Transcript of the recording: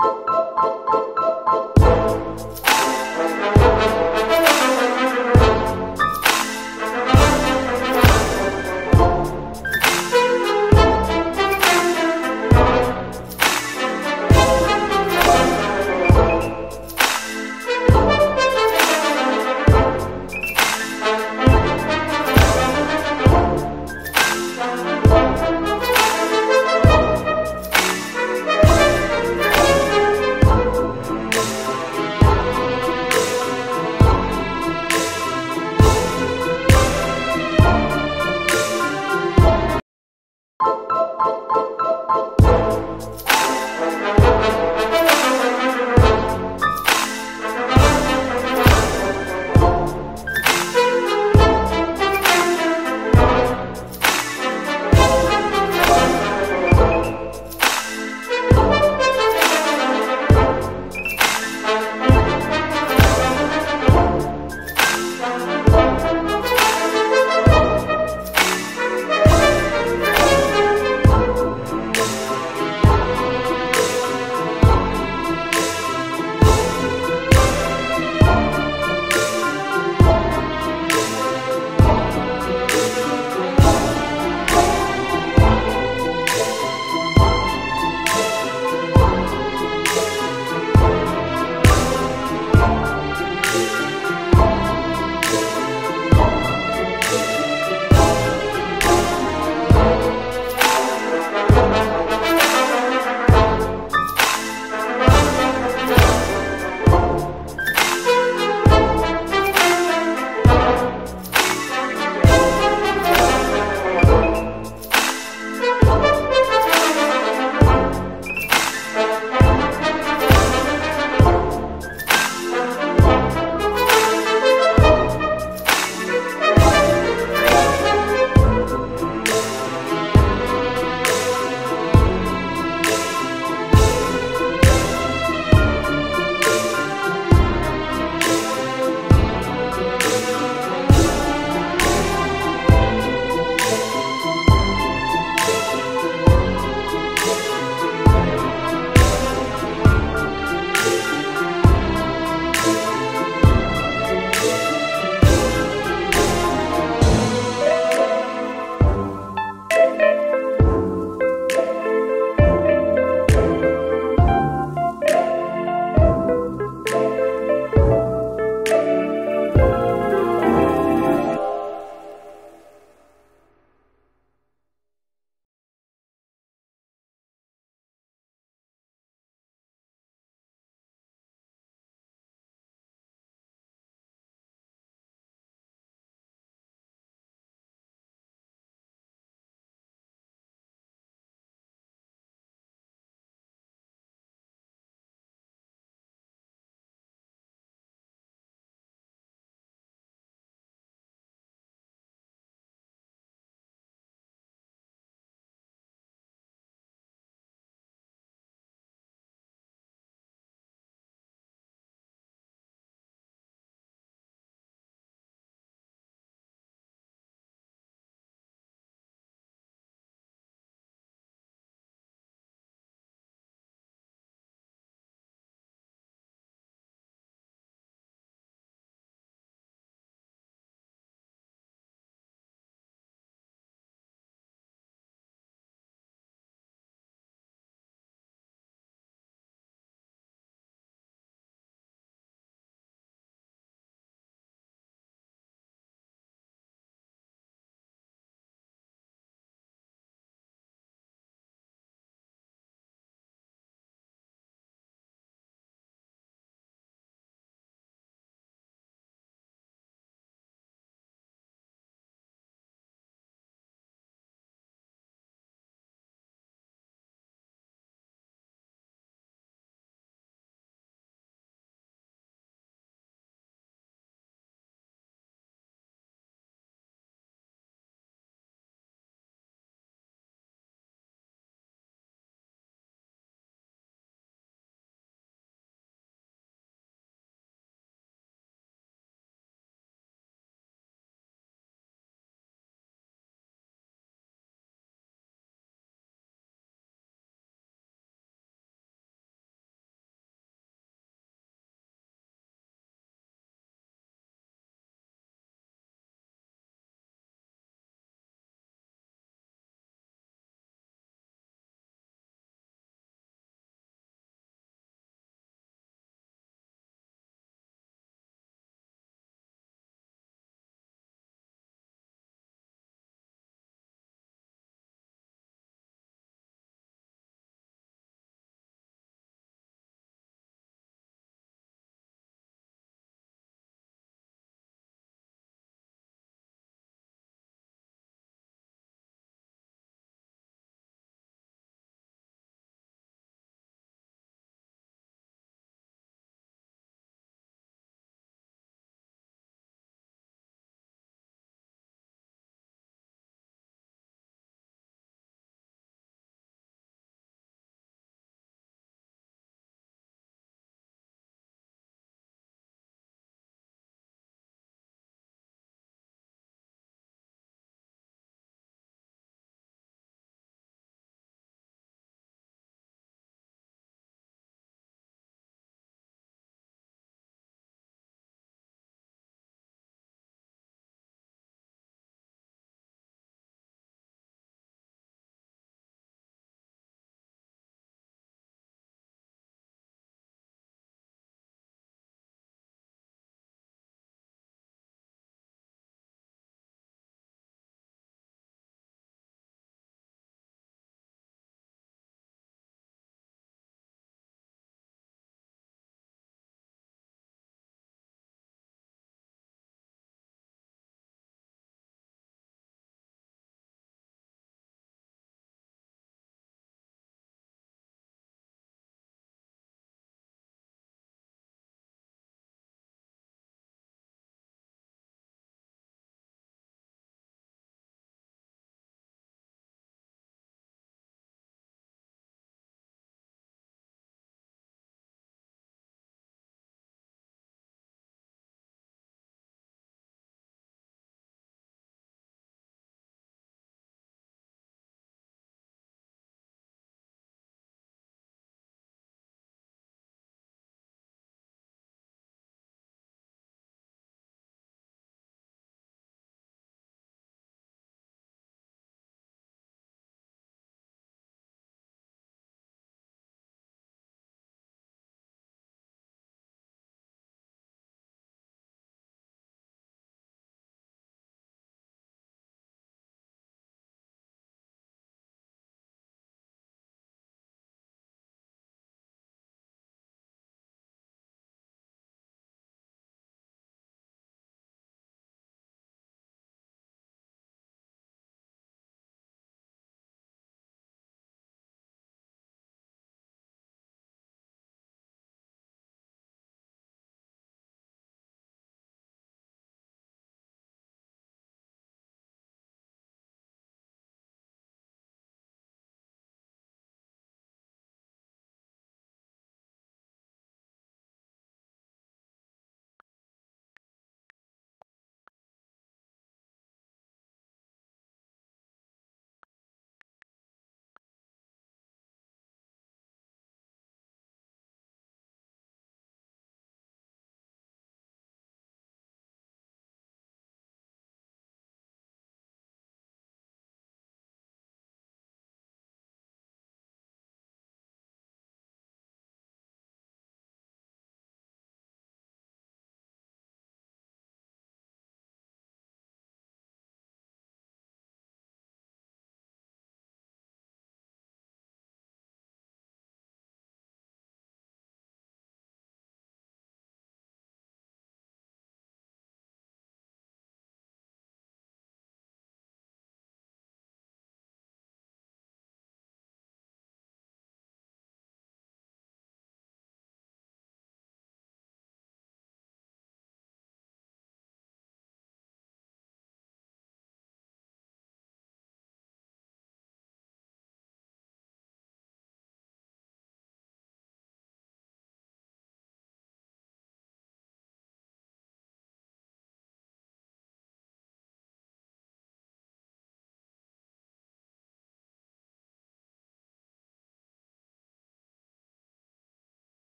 「パッパッパッパッ」えっ?